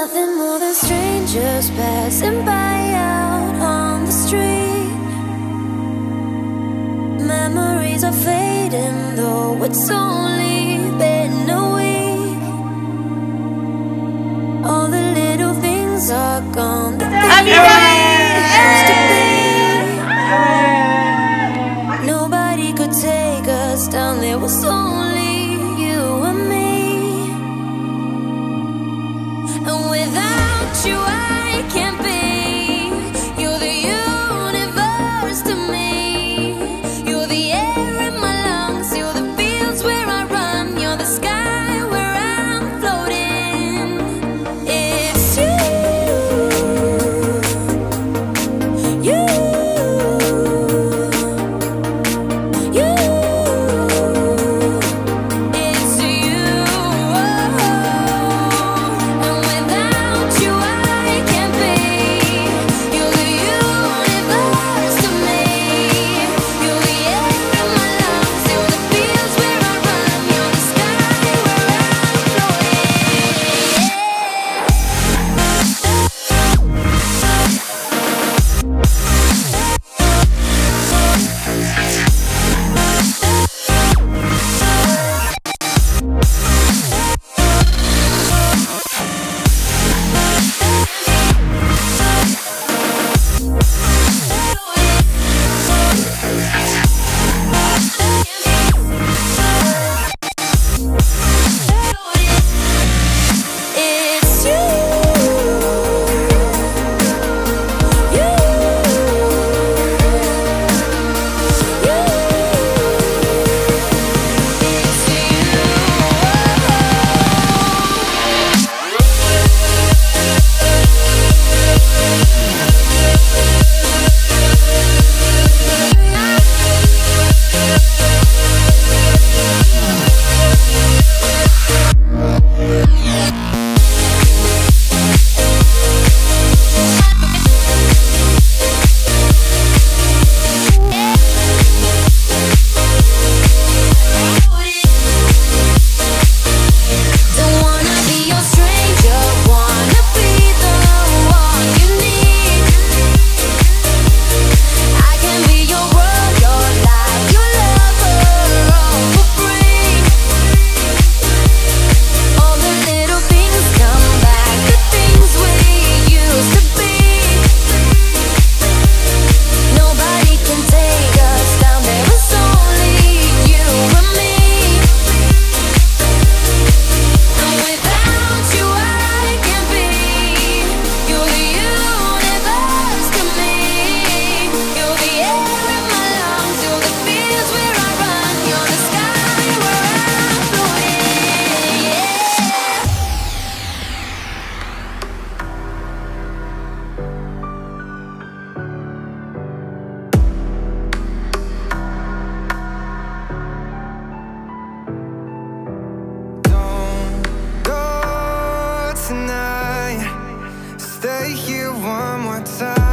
Nothing more than strangers passing by out on the street. Memories are fading though it's only stay here one more time.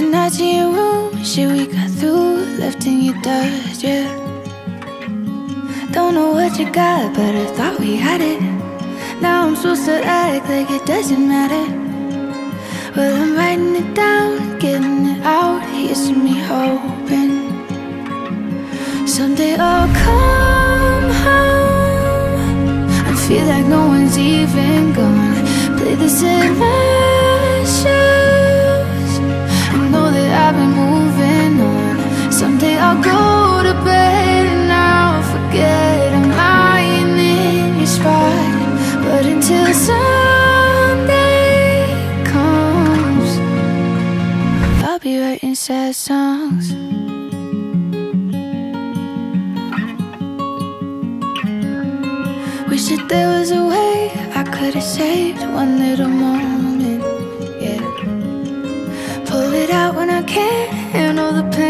The nights in your room, shit we got through, left in your dust, yeah. Don't know what you got, but I thought we had it. Now I'm supposed to act like it doesn't matter. Well, I'm writing it down, getting it out, here's me hoping. Someday I'll come home. I feel like no one's even gone. Play this in my sad songs. Wish that there was a way I could have saved one little moment. Yeah. Pull it out when I can't handle the pain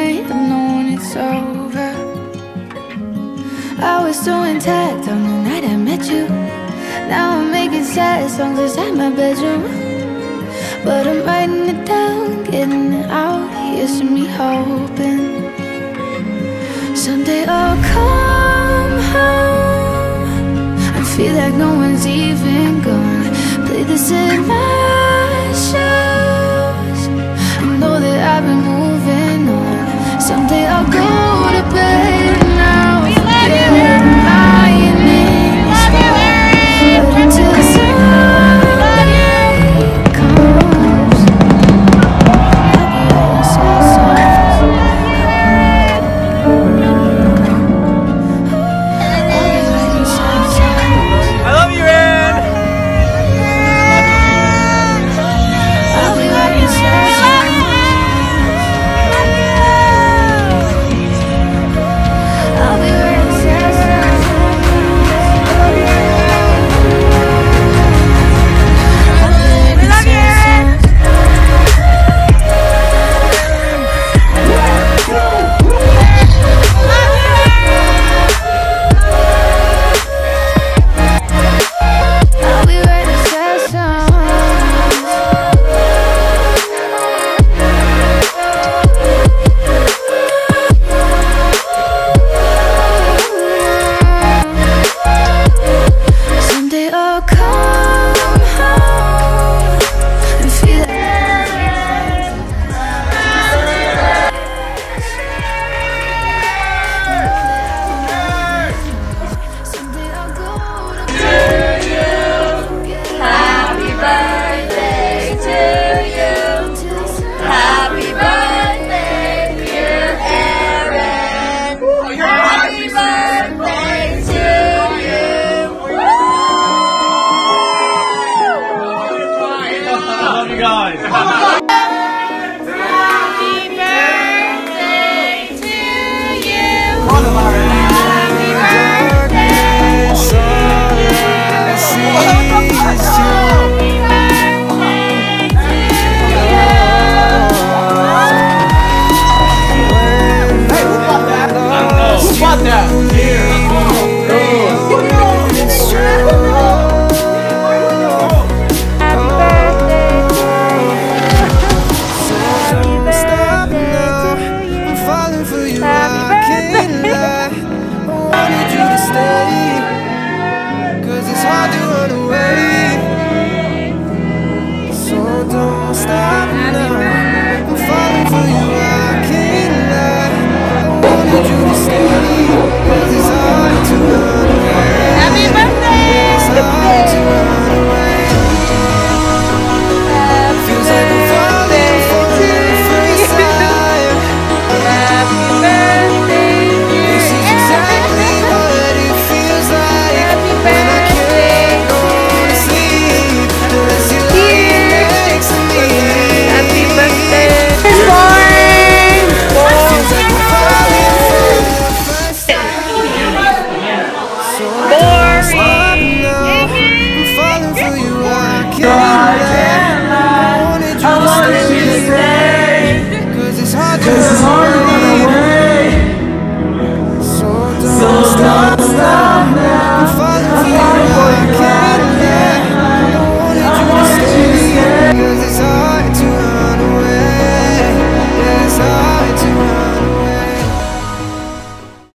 over. I was so intact on the night I met you. Now I'm making sad songs inside my bedroom. But I'm writing it down, getting it out. Here's to me hoping. Someday I'll come home. I feel like no one's even gone. Play this in my shoes.